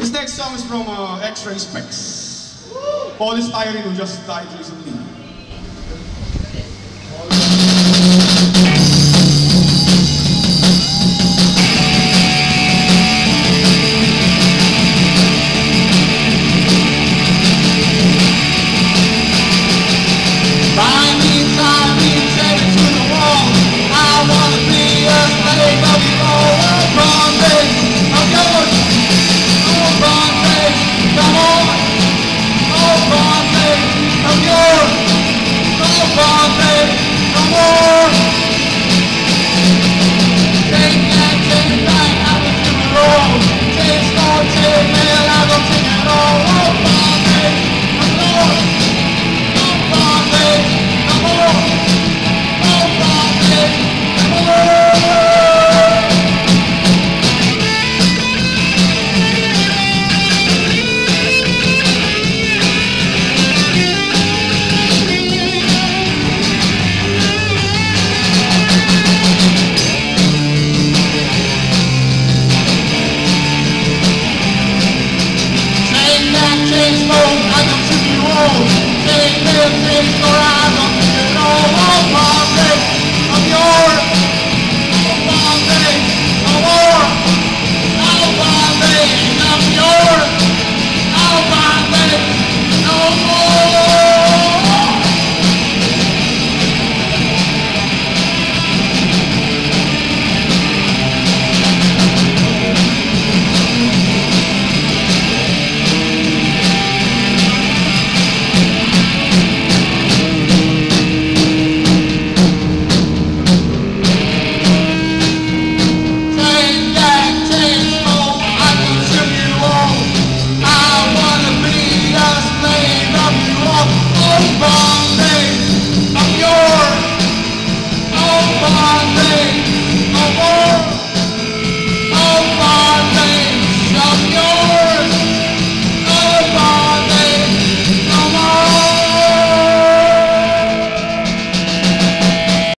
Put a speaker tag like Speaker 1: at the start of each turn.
Speaker 1: This next song is from uh, X-Ray Specs. All this irony who just died recently.
Speaker 2: Thank you. on me.